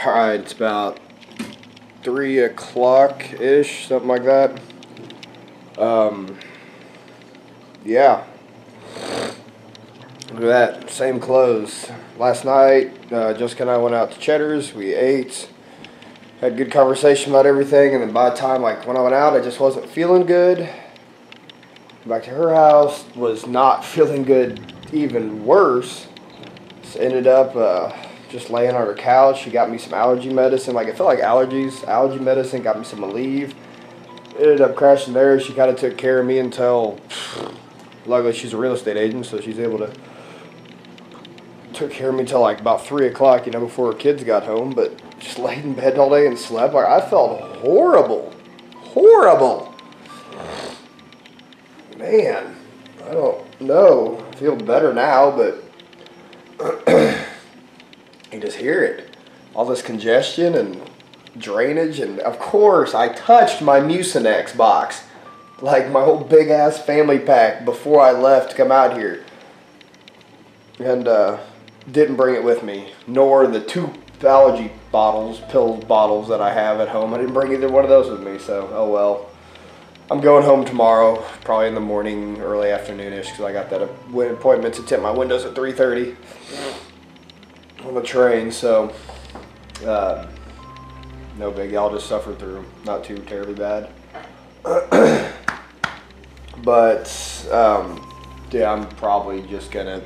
Alright, it's about 3 o'clock-ish, something like that. Um, yeah. Look at that, same clothes. Last night, uh, Jessica and I went out to Cheddar's, we ate, had good conversation about everything, and then by the time, like, when I went out, I just wasn't feeling good. Back to her house, was not feeling good, even worse. So ended up, uh, just laying on her couch. She got me some allergy medicine. Like, it felt like allergies. Allergy medicine got me some Aleve. Ended up crashing there. She kind of took care of me until, luckily, she's a real estate agent, so she's able to, took care of me until like about 3 o'clock, you know, before her kids got home. But just laid in bed all day and slept. Like, I felt horrible. Horrible. Man, I don't know. I feel better now, but you just hear it. All this congestion and drainage, and of course, I touched my Mucinex box, like my whole big ass family pack before I left to come out here, and uh, didn't bring it with me, nor the two allergy bottles, pill bottles that I have at home. I didn't bring either one of those with me, so oh well. I'm going home tomorrow, probably in the morning, early afternoonish, because I got that appointment to tint my windows at 3:30 on the train. So, uh, no big. I'll just suffer through. Not too terribly bad. but um, yeah, I'm probably just gonna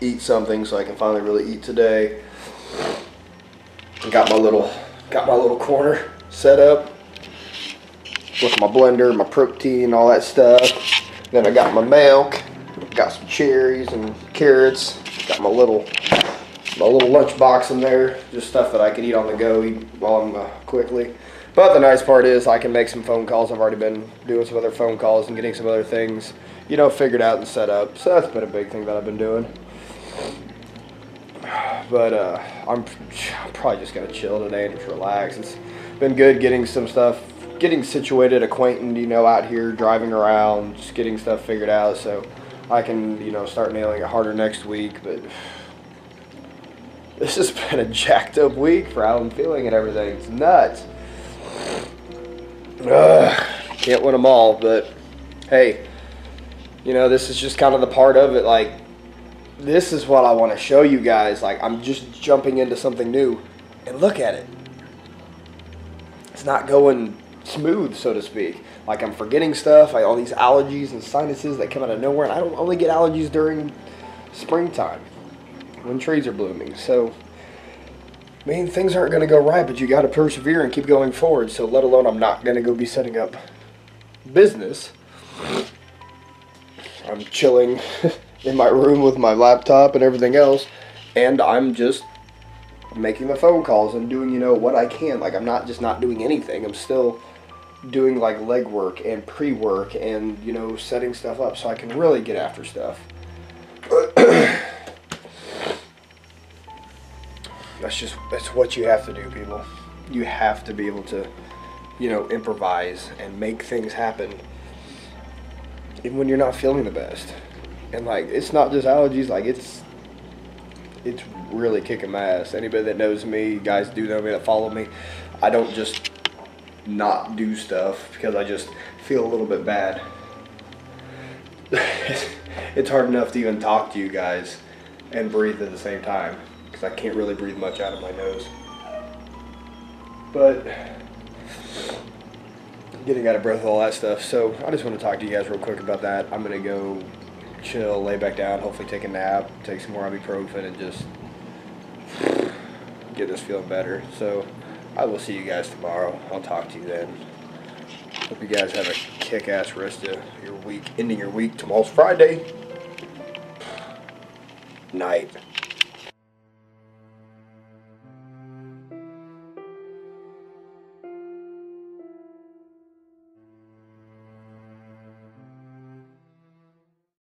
eat something so I can finally really eat today. Got my little, got my little corner set up with my blender, my protein, all that stuff. Then I got my milk, got some cherries and carrots. Got my little my little lunch box in there, just stuff that I can eat on the go, eat while I'm uh, quickly. But the nice part is I can make some phone calls. I've already been doing some other phone calls and getting some other things, you know, figured out and set up. So that's been a big thing that I've been doing. But uh, I'm, I'm probably just gonna chill today and just relax. It's been good getting some stuff, getting situated, acquainted, you know, out here driving around, just getting stuff figured out. So I can, you know, start nailing it harder next week. But this has been a jacked up week for how I'm feeling and everything. It's nuts. Ugh, can't win them all, but hey, you know, this is just kind of the part of it. Like, this is what I want to show you guys. Like, I'm just jumping into something new, and look at it. It's not going smooth, so to speak. Like, I'm forgetting stuff. Like, all these allergies and sinuses that come out of nowhere, and I don't only get allergies during springtime when trees are blooming. So, I mean, things aren't going to go right, but you got to persevere and keep going forward. So, let alone I'm not going to go be setting up business. I'm chilling in my room with my laptop and everything else, and I'm just making the phone calls and doing, you know, what I can. Like, I'm not just not doing anything. I'm still doing like legwork and pre-work and you know setting stuff up so I can really get after stuff. That's just that's what you have to do, people. You have to be able to, you know, improvise and make things happen, even when you're not feeling the best. And like, it's not just allergies. Like, it's it's really kicking my ass. Anybody that knows me, guys do know me that follow me. I don't just not do stuff because I just feel a little bit bad. it's hard enough to even talk to you guys and breathe at the same time because I can't really breathe much out of my nose. But getting out of breath, with all that stuff. So I just want to talk to you guys real quick about that. I'm gonna go chill, lay back down, hopefully take a nap, take some more ibuprofen, and just get this feeling better. So I will see you guys tomorrow. I'll talk to you then. Hope you guys have a kick-ass rest of your week, ending your week. Tomorrow's Friday. Night.